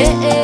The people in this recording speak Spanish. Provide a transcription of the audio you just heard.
de él.